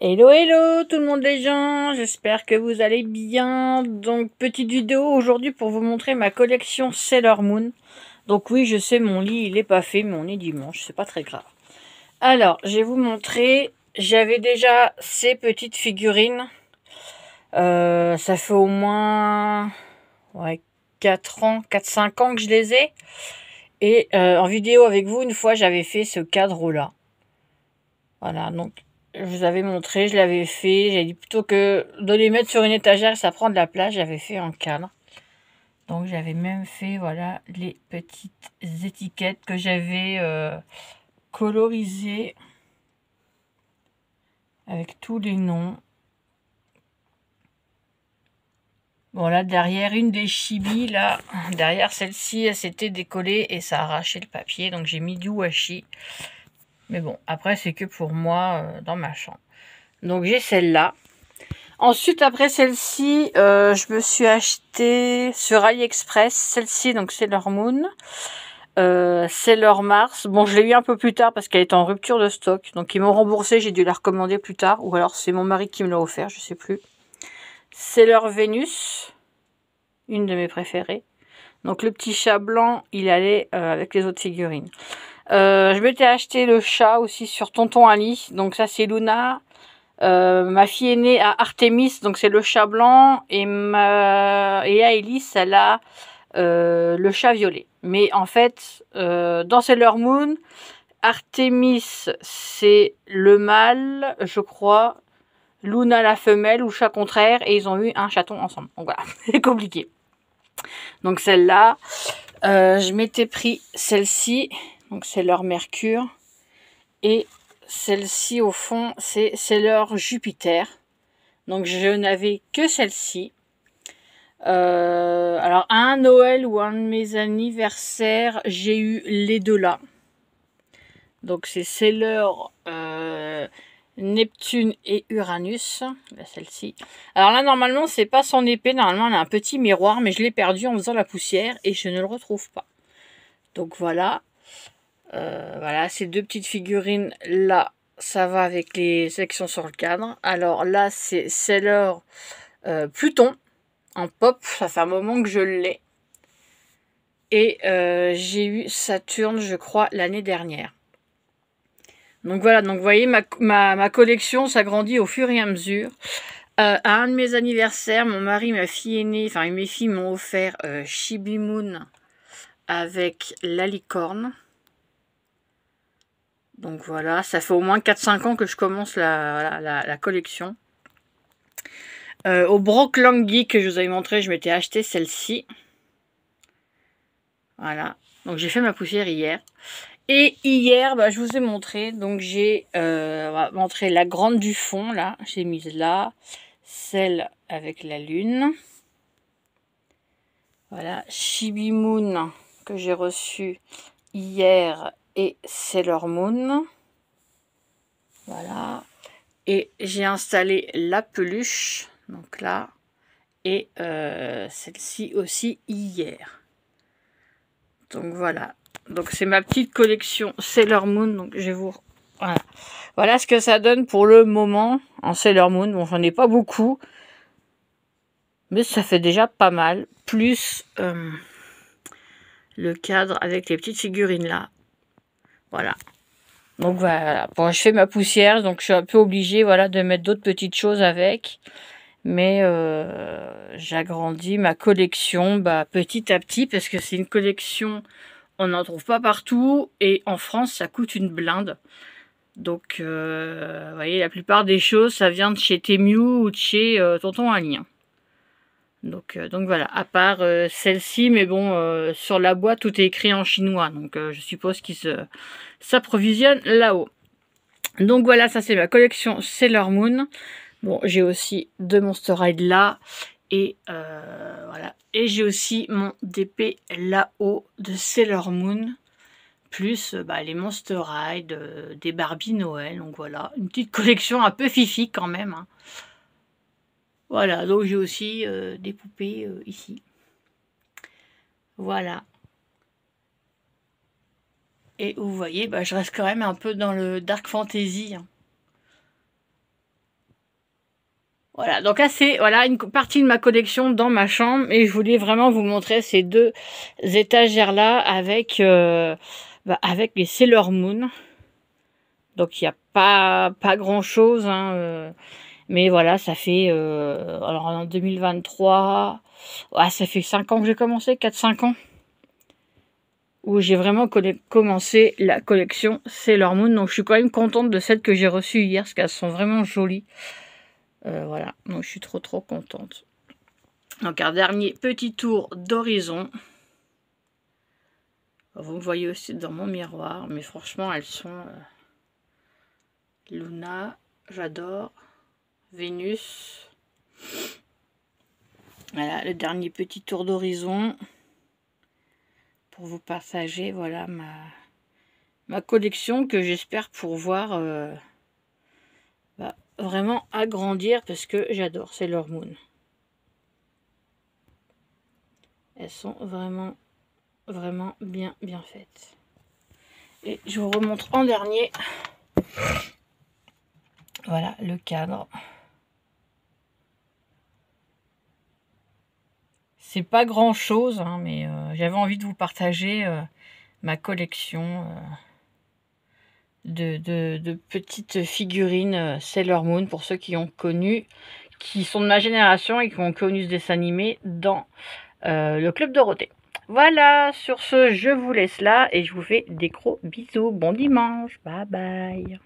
Hello hello tout le monde les gens, j'espère que vous allez bien. Donc petite vidéo aujourd'hui pour vous montrer ma collection Sailor Moon. Donc oui je sais mon lit il est pas fait mais on est dimanche, c'est pas très grave. Alors je vais vous montrer, j'avais déjà ces petites figurines. Euh, ça fait au moins ouais, 4 ans, 4-5 ans que je les ai. Et euh, en vidéo avec vous une fois j'avais fait ce cadre là. Voilà donc je vous avais montré, je l'avais fait. J'ai dit plutôt que de les mettre sur une étagère, ça prend de la place, j'avais fait en cadre. Donc j'avais même fait voilà les petites étiquettes que j'avais euh, colorisées avec tous les noms. Voilà, derrière une des chibis, là, derrière celle-ci, elle s'était décollée et ça a arraché le papier. Donc j'ai mis du washi. Mais bon, après, c'est que pour moi euh, dans ma chambre. Donc, j'ai celle-là. Ensuite, après celle-ci, euh, je me suis acheté sur AliExpress. Celle-ci, donc c'est leur Moon. Euh, c'est leur Mars. Bon, je l'ai eu un peu plus tard parce qu'elle est en rupture de stock. Donc, ils m'ont remboursé. J'ai dû la recommander plus tard. Ou alors, c'est mon mari qui me l'a offert. Je sais plus. C'est leur Vénus. Une de mes préférées. Donc, le petit chat blanc, il allait avec les autres figurines. Euh, je m'étais acheté le chat aussi sur Tonton Ali. Donc ça c'est Luna. Euh, ma fille aînée a Artemis, donc c'est le chat blanc. Et, ma... et Alice, elle a euh, le chat violet. Mais en fait, dans Sailor Moon, Artemis c'est le mâle, je crois. Luna la femelle ou chat contraire. Et ils ont eu un chaton ensemble. Donc voilà, c'est compliqué. Donc celle-là. je m'étais pris celle-ci. Donc c'est leur Mercure. Et celle-ci au fond, c'est leur Jupiter. Donc je n'avais que celle-ci. Euh, alors un Noël ou un de mes anniversaires, j'ai eu les deux là. Donc c'est leur euh, Neptune et Uranus. Celle-ci. Alors là normalement c'est pas son épée, normalement elle a un petit miroir, mais je l'ai perdu en faisant la poussière et je ne le retrouve pas. Donc voilà. Euh, voilà, ces deux petites figurines là, ça va avec les sections sur le cadre. Alors là, c'est Sailor euh, Pluton en pop. Ça fait un moment que je l'ai. Et euh, j'ai eu Saturne, je crois, l'année dernière. Donc voilà, donc vous voyez, ma, collection s'agrandit au fur et à mesure. à un de mes anniversaires, mon mari, ma fille aînée, enfin mes filles m'ont offert Chibi Moon avec la licorne. Donc voilà, ça fait au moins 4-5 ans que je commence la, collection. Euh, au Brock Geek que je vous avais montré, je m'étais acheté celle-ci. Voilà. Donc j'ai fait ma poussière hier. Et hier, bah, je vous ai montré. Donc j'ai euh, montré la grande du fond, là. J'ai mise là. Celle avec la lune. Voilà. Chibi Moon que j'ai reçu hier et Sailor Moon. Voilà. Et j'ai installé la peluche, donc là, et euh, celle-ci aussi hier. Donc voilà. Donc c'est ma petite collection Sailor Moon. Donc je vais vous... Voilà. ce que ça donne pour le moment en Sailor Moon. Bon, j'en ai pas beaucoup. Mais ça fait déjà pas mal. Plus euh, le cadre avec les petites figurines là. Voilà. Donc voilà, bon, je fais ma poussière, donc je suis un peu obligée voilà, de mettre d'autres petites choses avec. Mais euh, j'agrandis ma collection bah, petit à petit parce que c'est une collection, on n'en trouve pas partout. Et en France, ça coûte une blinde. Donc, euh, vous voyez, la plupart des choses, ça vient de chez Temu ou de chez euh, Tonton Alien. Donc, euh, donc voilà, à part euh, celle-ci, mais bon, euh, sur la boîte, tout est écrit en chinois. Donc je suppose qu'ils s'approvisionnent là-haut. Donc voilà, ça c'est ma collection Sailor Moon. Bon, j'ai aussi deux Monster Ride là. Et voilà. Et j'ai aussi mon DP là-haut de Sailor Moon. Plus bah, les Monster Ride, des Barbie Noël. Donc voilà, une petite collection un peu fifi quand même. Hein. Voilà, donc j'ai aussi euh, des poupées euh, ici. Voilà. Et vous voyez, bah, je reste quand même un peu dans le dark fantasy. Hein. Voilà, donc là c'est voilà une partie de ma collection dans ma chambre et je voulais vraiment vous montrer ces deux étagères là avec euh, bah, avec les Sailor Moon. Donc il n'y a pas pas grand chose, hein, mais voilà ça fait euh, alors en 2023, ouais, ça fait 5 ans que j'ai commencé, 4-5 ans où j'ai vraiment commencé la collection Sailor Moon. Donc je suis quand même contente de celles que j'ai reçues hier parce qu'elles sont vraiment jolies. Euh, voilà, donc je suis trop trop contente. Donc un dernier petit tour d'horizon. Vous me voyez aussi dans mon miroir, mais franchement elles sont... Euh, Luna, j'adore. Vénus. Voilà, le dernier petit tour d'horizon. Pour vous partager, voilà, ma, collection que j'espère pouvoir... Euh, bah, vraiment agrandir parce que j'adore Sailor Moon. Elles sont vraiment, vraiment bien, bien faites. Et je vous remontre en dernier. Voilà le cadre. C'est pas grand chose, hein, mais euh, j'avais envie de vous partager euh, ma collection. Euh, de, petites figurines Sailor Moon pour ceux qui ont connu, qui sont de ma génération et qui ont connu ce dessin animé dans le Club Dorothée. Voilà, sur ce, je vous laisse là et je vous fais des gros bisous. Bon dimanche, bye bye.